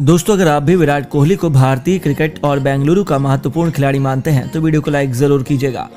दोस्तों, अगर आप भी विराट कोहली को भारतीय क्रिकेट और बेंगलुरु का महत्वपूर्ण खिलाड़ी मानते हैं तो वीडियो को लाइक ज़रूर कीजिएगा।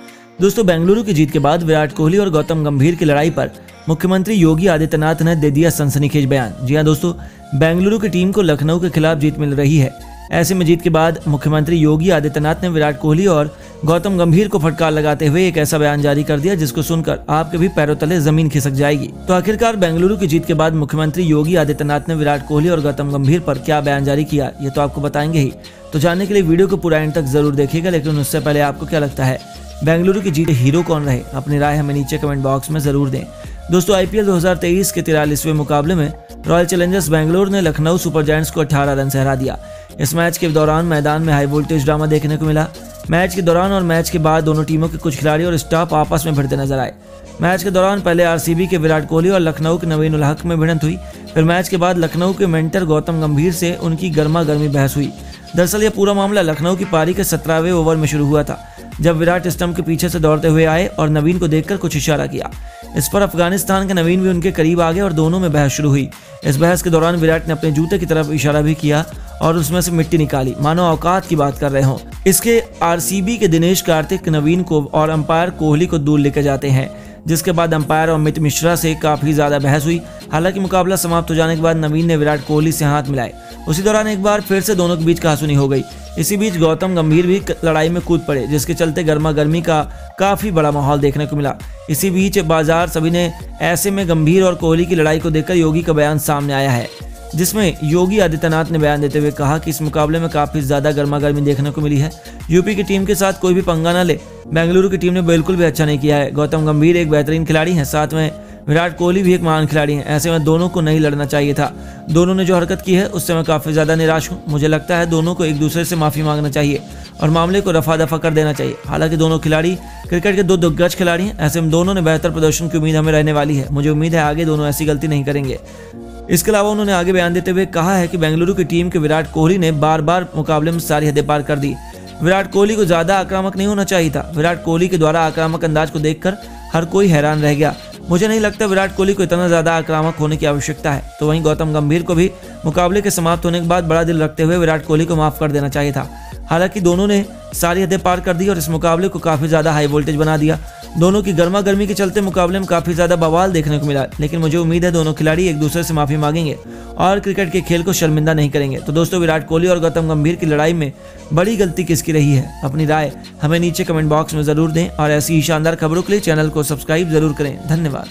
दोस्तों, बेंगलुरु की जीत के बाद विराट कोहली और गौतम गंभीर की लड़ाई पर मुख्यमंत्री योगी आदित्यनाथ ने दे दिया सनसनीखेज बयान। जी हाँ दोस्तों, बेंगलुरु की टीम को लखनऊ के खिलाफ जीत मिल रही है। ऐसे में जीत के बाद मुख्यमंत्री योगी आदित्यनाथ ने विराट कोहली और गौतम गंभीर को फटकार लगाते हुए एक ऐसा बयान जारी कर दिया, जिसको सुनकर आपके भी पैरों तले ज़मीन खिसक जाएगी। तो आखिरकार बेंगलुरु की जीत के बाद मुख्यमंत्री योगी आदित्यनाथ ने विराट कोहली और गौतम गंभीर पर क्या बयान जारी किया, ये तो आपको बताएँगे ही। तो जानने के लिए वीडियो को पूरा एंड तक ज़रूर देखिएगा, लेकिन उससे पहले आपको क्या लगता है, बेंगलुरु की जीत हीरो कौन रहे? अपनी राय हमें नीचे कमेंट बॉक्स में ज़रूर दें। दोस्तों, आईपीएल 2023 के तिरालीसवें मुकाबले में रॉयल चैलेंजर्स बेंगलोर ने लखनऊ सुपर जायंट्स को 18 रन से हरा दिया। इस मैच के दौरान मैदान में हाई वोल्टेज ड्रामा देखने को मिला। मैच के दौरान और मैच के बाद दोनों टीमों के कुछ खिलाड़ी और स्टाफ आपस में भिड़ते नज़र आए। मैच के दौरान पहले आरसीबी के विराट कोहली और लखनऊ के नवीन उलहक में भिड़ंत हुई। फिर मैच के बाद लखनऊ के मेंटर गौतम गंभीर से उनकी गर्मा गर्मी बहस हुई। दरअसल यह पूरा मामला लखनऊ की पारी के सत्रहवें ओवर में शुरू हुआ था। जब विराट स्टंप के पीछे से दौड़ते हुए आए और नवीन को देखकर कुछ इशारा किया। इस पर अफ़गानिस्तान के नवीन भी उनके करीब आ गए और दोनों में बहस शुरू हुई। इस बहस के दौरान विराट ने अपने जूते की तरफ़ इशारा भी किया और उसमें से मिट्टी निकाली। मानो औकात की बात कर रहे हो। इसके आरसीबी के दिनेश कार्तिक नवीन को और अंपायर कोहली को दूर लेकर जाते हैं, जिसके बाद अंपायर अमित मिश्रा से काफ़ी ज़्यादा बहस हुई। हालाँकि मुकाबला समाप्त हो जाने के बाद नवीन ने विराट कोहली से हाथ मिलाए। उसी दौरान एक बार फिर से दोनों के बीच कहासुनी हो गई। इसी बीच गौतम गंभीर भी लड़ाई में कूद पड़े, जिसके चलते गर्मा गर्मी का काफ़ी बड़ा माहौल देखने को मिला। इसी बीच बाज़ार सभी ने ऐसे में गंभीर और कोहली की लड़ाई को देखकर योगी का बयान सामने आया है, जिसमें योगी आदित्यनाथ ने बयान देते हुए कहा कि इस मुकाबले में काफ़ी ज़्यादा गर्मा गर्मी देखने को मिली है। यूपी की टीम के साथ कोई भी पंगा न ले। बेंगलुरु की टीम ने बिल्कुल भी अच्छा नहीं किया है। गौतम गंभीर एक बेहतरीन खिलाड़ी है, साथ में विराट कोहली भी एक महान खिलाड़ी हैं। ऐसे में दोनों को नहीं लड़ना चाहिए था। दोनों ने जो हरकत की है उससे मैं काफ़ी ज़्यादा निराश हूँ। मुझे लगता है दोनों को एक दूसरे से माफ़ी मांगना चाहिए और मामले को रफा दफ़ा कर देना चाहिए। हालाँकि दोनों खिलाड़ी क्रिकेट के दो दिग्गज खिलाड़ी हैं। ऐसे में दोनों ने बेहतर प्रदर्शन की उम्मीद हमें रहने वाली है। मुझे उम्मीद है आगे दोनों ऐसी गलती नहीं करेंगे। इसके अलावा उन्होंने आगे बयान देते हुए कहा है कि बेंगलुरु की टीम के विराट कोहली ने बार बार मुकाबले में सारी हदें पार कर दी। विराट कोहली को ज़्यादा आक्रामक नहीं होना चाहिए था। विराट कोहली के द्वारा आक्रामक अंदाज को देखकर हर कोई हैरान रह गया। मुझे नहीं लगता विराट कोहली को इतना ज़्यादा आक्रामक होने की आवश्यकता है। तो वहीं गौतम गंभीर को भी मुकाबले के समाप्त होने के बाद बड़ा दिल रखते हुए विराट कोहली को माफ़ कर देना चाहिए था। हालाँकि दोनों ने सारी हदें पार कर दी और इस मुकाबले को काफ़ी ज़्यादा हाई वोल्टेज बना दिया। दोनों की गर्मा गर्मी के चलते मुकाबले में काफ़ी ज़्यादा बवाल देखने को मिला, लेकिन मुझे उम्मीद है दोनों खिलाड़ी एक दूसरे से माफ़ी मांगेंगे और क्रिकेट के खेल को शर्मिंदा नहीं करेंगे। तो दोस्तों, विराट कोहली और गौतम गंभीर की लड़ाई में बड़ी गलती किसकी रही है? अपनी राय हमें नीचे कमेंट बॉक्स में ज़रूर दें और ऐसी ही शानदार खबरों के लिए चैनल को सब्सक्राइब ज़रूर करें। धन्यवाद।